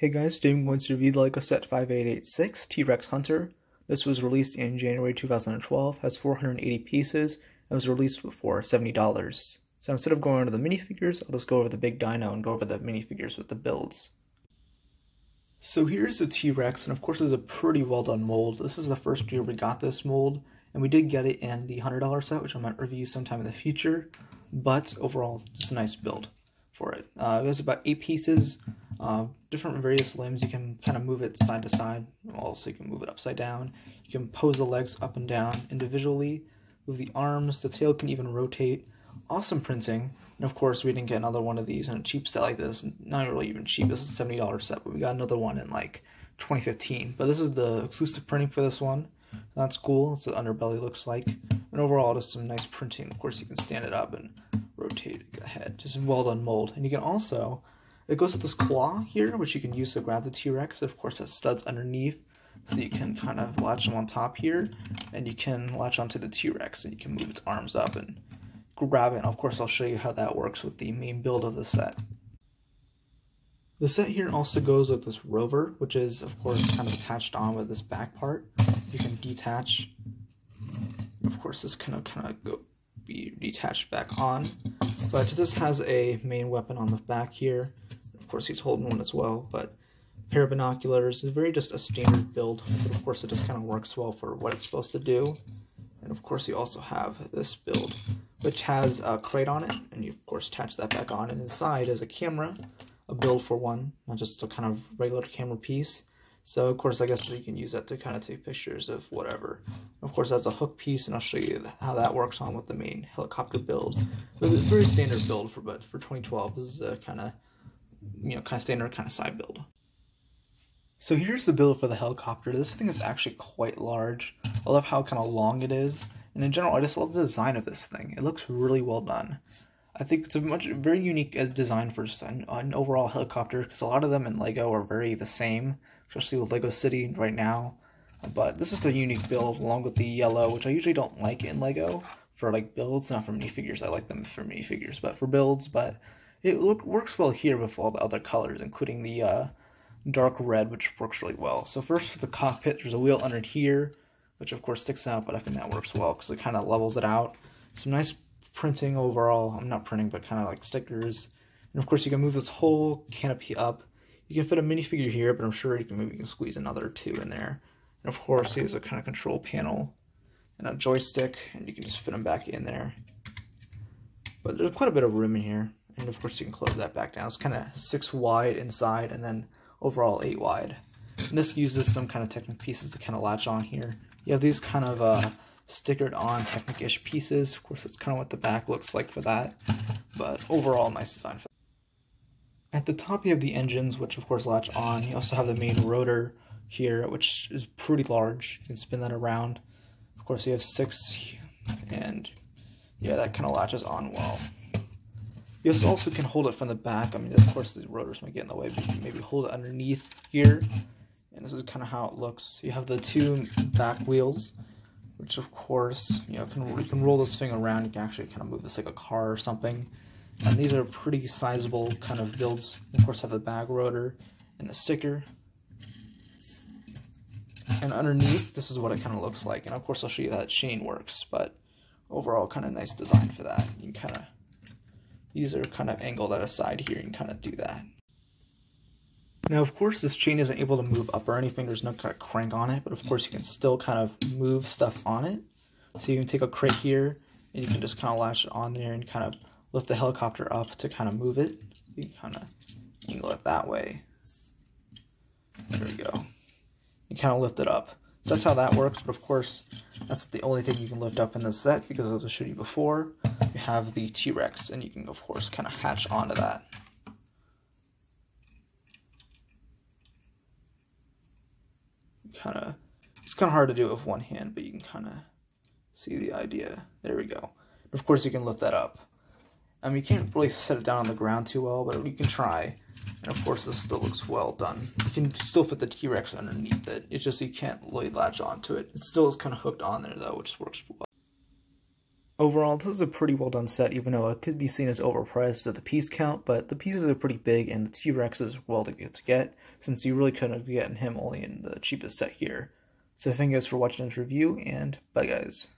Hey guys, today I'm going to review the LEGO Set 5886 T-Rex Hunter. This was released in January 2012, has 480 pieces, and was released for $70. So instead of going over the minifigures, I'll just go over the big dino and go over the minifigures with the builds. So here's the T-Rex, and of course it's a pretty well done mold. This is the first year we got this mold, and we did get it in the $100 set, which I might review sometime in the future, but overall, just a nice build for it. Uh, it was about 8 pieces, uh, different various limbs. You can kind of move it side to side. Also, you can move it upside down. You can pose the legs up and down individually. Move the arms. The tail can even rotate. Awesome printing. And of course, we didn't get another one of these in a cheap set like this. Not really even cheap. This is a $70 set, but we got another one in like 2015. But this is the exclusive printing for this one. That's cool. That's what the underbelly looks like. And overall, just some nice printing. Of course, you can stand it up and rotate ahead. Just well done mold. And you can also it goes with this claw here, which you can use to grab the T-Rex. Of course, has studs underneath, so you can kind of latch them on top here, and you can latch onto the T-Rex, and you can move its arms up and grab it. And of course, I'll show you how that works with the main build of the set. The set here also goes with this rover, which is, of course, kind of attached on with this back part. You can detach. Of course, this can kind of go be detached back on. But this has a main weapon on the back here course, he's holding one as well, but pair of binoculars is very just a standard build, but of course it just kind of works well for what it's supposed to do. And of course you also have this build, which has a crate on it, and you of course attach that back on, and inside is a camera, a build for one, not just a kind of regular camera piece. So of course I guess you can use that to kind of take pictures of whatever. Of course that's a hook piece, and I'll show you how that works on with the main helicopter build. But it's a very standard build for but for 2012. This is a kind of you know, kind of standard kind of side build. So here's the build for the helicopter. This thing is actually quite large. I love how kind of long it is. And in general, I just love the design of this thing. It looks really well done. I think it's a much very unique uh, design for an, an overall helicopter because a lot of them in Lego are very the same, especially with Lego City right now. But this is the unique build along with the yellow, which I usually don't like in Lego for like builds, not for minifigures. I like them for minifigures, but for builds. But it look, works well here with all the other colors, including the uh, dark red, which works really well. So first for the cockpit, there's a wheel under here, which of course sticks out, but I think that works well because it kind of levels it out. Some nice printing overall. I'm not printing, but kind of like stickers. And of course, you can move this whole canopy up. You can fit a minifigure here, but I'm sure you can maybe you can squeeze another two in there. And of course, here's a kind of control panel and a joystick, and you can just fit them back in there. But there's quite a bit of room in here. And of course you can close that back down. It's kind of six wide inside and then overall eight wide. And this uses some kind of Technic pieces to kind of latch on here. You have these kind of uh, stickered on Technic-ish pieces. Of course, that's kind of what the back looks like for that. But overall, nice design. At the top, you have the engines, which of course latch on. You also have the main rotor here, which is pretty large. You can spin that around. Of course, you have six, and yeah, that kind of latches on well. You also can hold it from the back. I mean, of course, the rotors might get in the way, but you can maybe hold it underneath here. And this is kind of how it looks. You have the two back wheels, which of course, you know, can you can roll this thing around. You can actually kind of move this like a car or something. And these are pretty sizable kind of builds. Of course, have the back rotor and the sticker. And underneath, this is what it kind of looks like. And of course, I'll show you that chain works. But overall, kind of nice design for that. You can kind of these are kind of angled at a side here and kind of do that. Now, of course, this chain isn't able to move up or anything. There's no kind of crank on it, but of course you can still kind of move stuff on it. So you can take a crate here, and you can just kind of latch it on there and kind of lift the helicopter up to kind of move it. You can kind of angle it that way. There we go. You kind of lift it up. So that's how that works, but of course, that's the only thing you can lift up in this set, because as I showed you before, you have the T-Rex, and you can, of course, kind of hatch onto that. Kind of, it's kind of hard to do it with one hand, but you can kind of see the idea. There we go. Of course, you can lift that up. Mean, you can't really set it down on the ground too well, but you can try. And of course, this still looks well done. You can still fit the T-Rex underneath it. It's just you can't really latch onto it. It still is kind of hooked on there, though, which works well. Overall, this is a pretty well done set, even though it could be seen as overpriced at the piece count, but the pieces are pretty big and the T-Rex is well to get, to get, since you really couldn't have gotten him only in the cheapest set here. So thank you guys for watching this review, and bye guys.